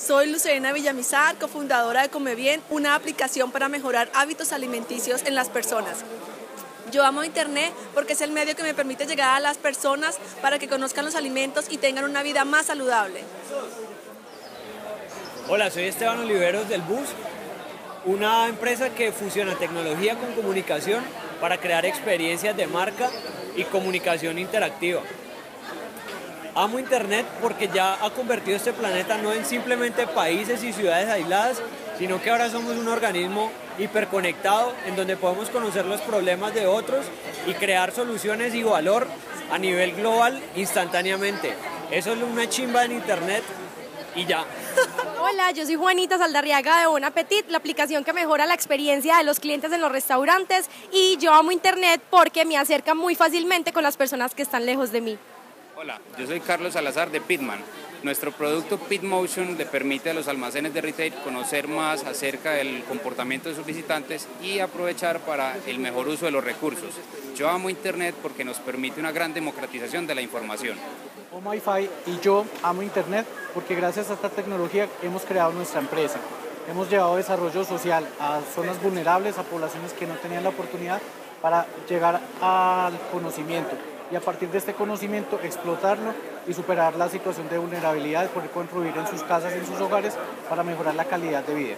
Soy Lucerena Villamizar, cofundadora de Comebien, una aplicación para mejorar hábitos alimenticios en las personas. Yo amo Internet porque es el medio que me permite llegar a las personas para que conozcan los alimentos y tengan una vida más saludable. Hola, soy Esteban Oliveros del Bus, una empresa que fusiona tecnología con comunicación para crear experiencias de marca y comunicación interactiva. Amo Internet porque ya ha convertido este planeta no en simplemente países y ciudades aisladas, sino que ahora somos un organismo hiperconectado en donde podemos conocer los problemas de otros y crear soluciones y valor a nivel global instantáneamente. Eso es una chimba en Internet y ya. Hola, yo soy Juanita Saldarriaga de Bon Appetit, la aplicación que mejora la experiencia de los clientes en los restaurantes y yo amo Internet porque me acerca muy fácilmente con las personas que están lejos de mí. Hola, yo soy Carlos Salazar de Pitman. Nuestro producto PitMotion le permite a los almacenes de retail conocer más acerca del comportamiento de sus visitantes y aprovechar para el mejor uso de los recursos. Yo amo Internet porque nos permite una gran democratización de la información. Wi-Fi y yo amo Internet porque gracias a esta tecnología hemos creado nuestra empresa. Hemos llevado desarrollo social a zonas vulnerables, a poblaciones que no tenían la oportunidad para llegar al conocimiento y a partir de este conocimiento explotarlo y superar la situación de vulnerabilidad, poder construir en sus casas, en sus hogares para mejorar la calidad de vida.